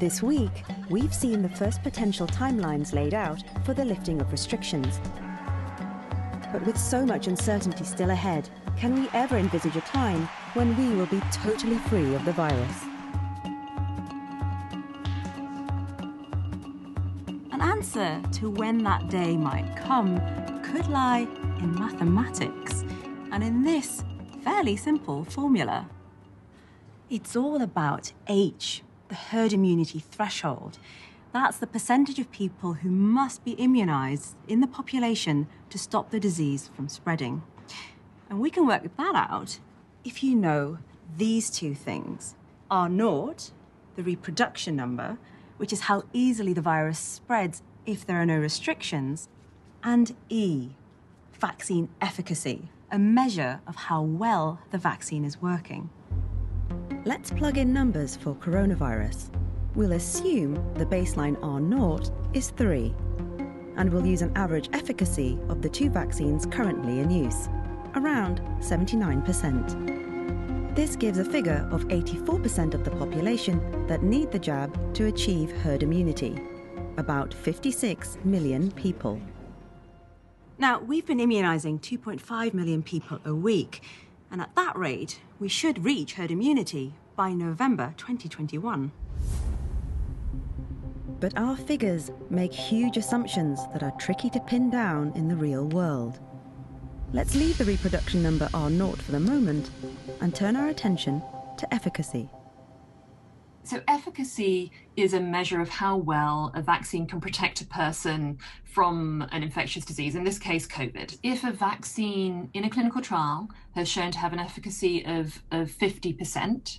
This week, we've seen the first potential timelines laid out for the lifting of restrictions. But with so much uncertainty still ahead, can we ever envisage a time when we will be totally free of the virus? An answer to when that day might come could lie in mathematics and in this fairly simple formula. It's all about H, the herd immunity threshold. That's the percentage of people who must be immunised in the population to stop the disease from spreading. And we can work that out if you know these two things R naught, the reproduction number, which is how easily the virus spreads if there are no restrictions, and E, vaccine efficacy, a measure of how well the vaccine is working. Let's plug in numbers for coronavirus. We'll assume the baseline R0 is 3, and we'll use an average efficacy of the two vaccines currently in use, around 79%. This gives a figure of 84% of the population that need the jab to achieve herd immunity, about 56 million people. Now, we've been immunising 2.5 million people a week, and at that rate, we should reach herd immunity by November 2021. But our figures make huge assumptions that are tricky to pin down in the real world. Let's leave the reproduction number R0 for the moment and turn our attention to efficacy. So, efficacy is a measure of how well a vaccine can protect a person from an infectious disease, in this case, COVID. If a vaccine in a clinical trial has shown to have an efficacy of, of 50%,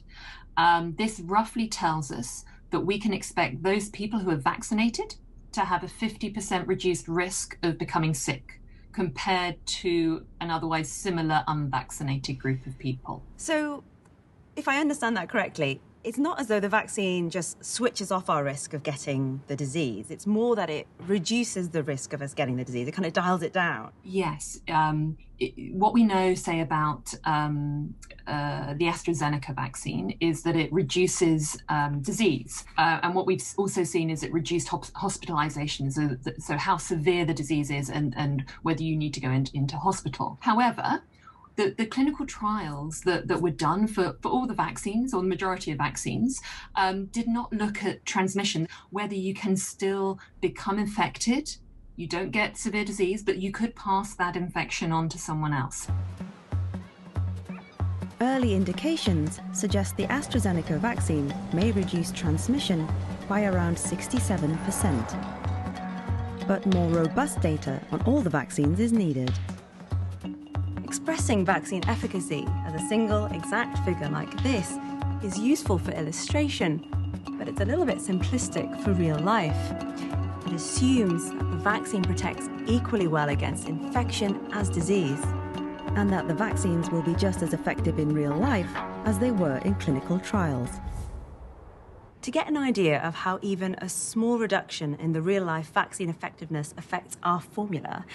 um, this roughly tells us that we can expect those people who are vaccinated to have a 50% reduced risk of becoming sick compared to an otherwise similar unvaccinated group of people. So, if I understand that correctly, it's not as though the vaccine just switches off our risk of getting the disease. It's more that it reduces the risk of us getting the disease. It kind of dials it down. Yes. Um, it, what we know, say, about um, uh, the AstraZeneca vaccine is that it reduces um, disease. Uh, and what we've also seen is it reduced hospitalizations, so, so, how severe the disease is and, and whether you need to go in, into hospital. However, the, the clinical trials that, that were done for, for all the vaccines or the majority of vaccines um, did not look at transmission, whether you can still become infected, you don't get severe disease, but you could pass that infection on to someone else. Early indications suggest the AstraZeneca vaccine may reduce transmission by around 67%. But more robust data on all the vaccines is needed. Expressing vaccine efficacy as a single exact figure like this is useful for illustration, but it's a little bit simplistic for real life. It assumes that the vaccine protects equally well against infection as disease, and that the vaccines will be just as effective in real life as they were in clinical trials. To get an idea of how even a small reduction in the real life vaccine effectiveness affects our formula,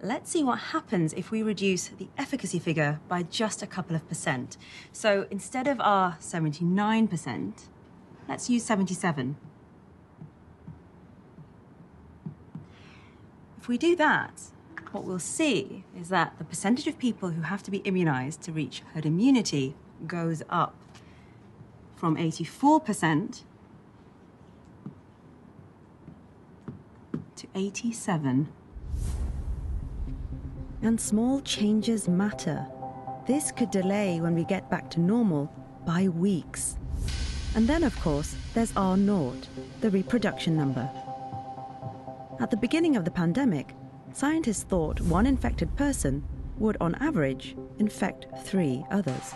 Let's see what happens if we reduce the efficacy figure by just a couple of percent. So instead of our 79%, let's use 77. If we do that, what we'll see is that the percentage of people who have to be immunized to reach herd immunity goes up from 84% to 87 and small changes matter. This could delay when we get back to normal by weeks. And then, of course, there's R naught, the reproduction number. At the beginning of the pandemic, scientists thought one infected person would, on average, infect three others.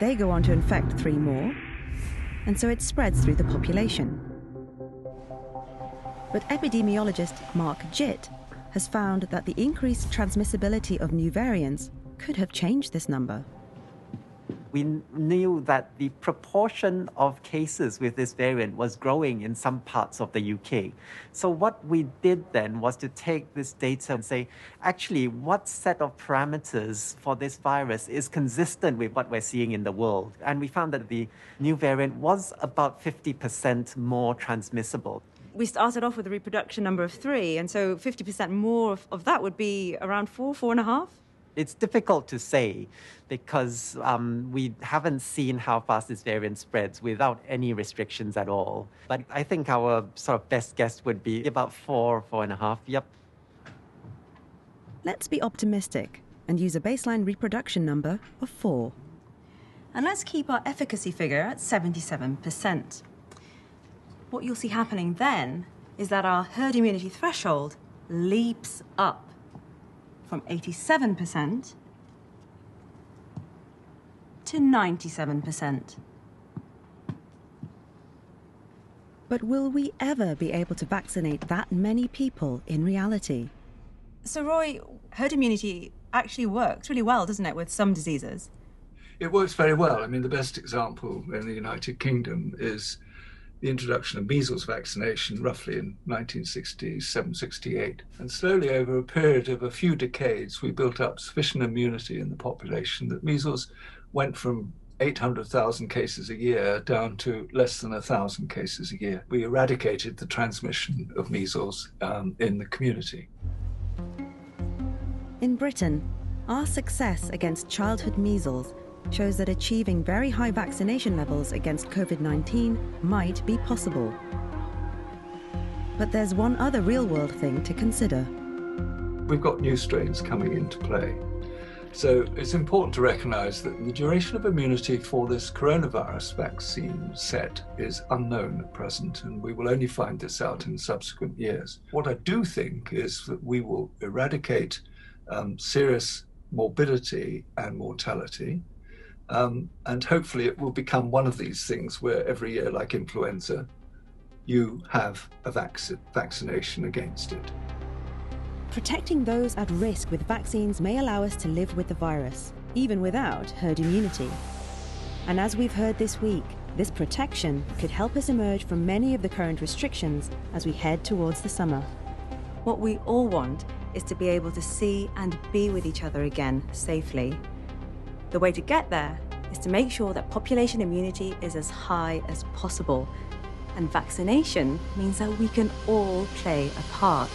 They go on to infect three more, and so it spreads through the population. But epidemiologist Mark Jit has found that the increased transmissibility of new variants could have changed this number. we knew that the proportion of cases with this variant was growing in some parts of the UK. So, what we did then was to take this data and say, actually, what set of parameters for this virus is consistent with what we're seeing in the world? And we found that the new variant was about 50% more transmissible we started off with a reproduction number of three, and so 50% more of, of, that would be around four, four and a half? It's difficult to say because um, we haven't seen how fast this variant spreads without any restrictions at all. But I think our sort of best guess would be about four, four and a half. Yep. Let's be optimistic and use a baseline reproduction number of four. And let's keep our efficacy figure at 77%. What you'll see happening then is that our herd immunity threshold leaps up from 87% to 97%. But will we ever be able to vaccinate that many people in reality? So, Roy, herd immunity actually works really well, doesn't it, with some diseases? It works very well. I mean, the best example in the United Kingdom is the introduction of measles vaccination roughly in 1967 68. And slowly, over a period of a few decades, we built up sufficient immunity in the population that measles went from 800,000 cases a year down to less than 1,000 cases a year. We eradicated the transmission of measles um, in the community. In Britain, our success against childhood measles shows that achieving very high vaccination levels against COVID 19 might be possible. But there's one other real world thing to consider. We've got new strains coming into play. So it's important to recognize that the duration of immunity for this coronavirus vaccine set is unknown at present, and we will only find this out in subsequent years. What I do think is that we will eradicate um, serious morbidity and mortality um, and hopefully, it will become one of these things where every year, like influenza, you have a vac- vaccination against it. Protecting those at risk with vaccines may allow us to live with the virus, even without herd immunity. And as we've heard this week, this protection could help us emerge from many of the current restrictions as we head towards the summer. What we all want is to be able to see and be with each other again safely the way to get there is to make sure that population immunity is as high as possible. And vaccination means that we can all play a part.